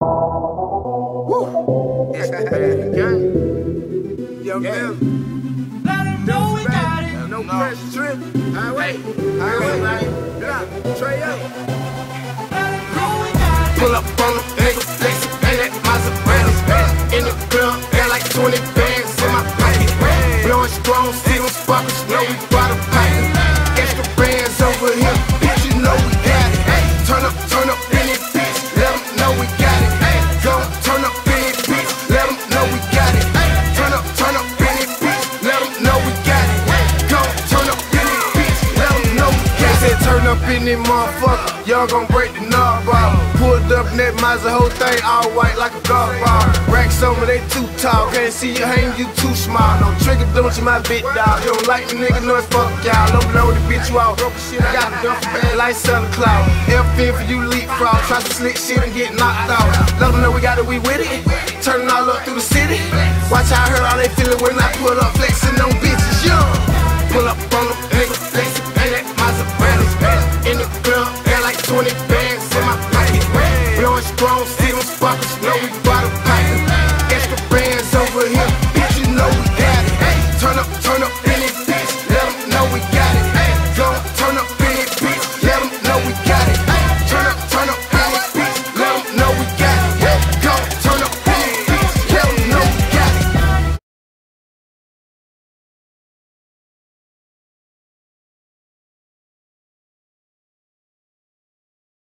Woo. It's the bad game. Yeah. Let him know we got it. No, no. pressure, trip. Highway. Highway. Yeah. Trey up. Pull up on them niggas, flexin', and that Maserati. In the club, got like 20 bands in my pocket. Blowing strong, see them sparkles, know we brought a pack. Extra bands over here, bitch, you know we up in it, motherfucker, y'all gon' break the knob off. Pulled up in that Mazda, whole thing all white like a golf ball. Racks me, they too tall. Can't see you hang, you too small. No trigger, don't you my bit dog. You don't like the nigga, no it's fuck y'all. Overload the bitch you out. I got a for bad like Santa Claus. F in for you leapfrog. Try some slick shit and get knocked out. Let them know we got it, we with it. Turning all up through the city. Watch how I heard all they feeling when I pull up flexing on bitches, young. Blowing strong, still sparkers, know we bottle pipe.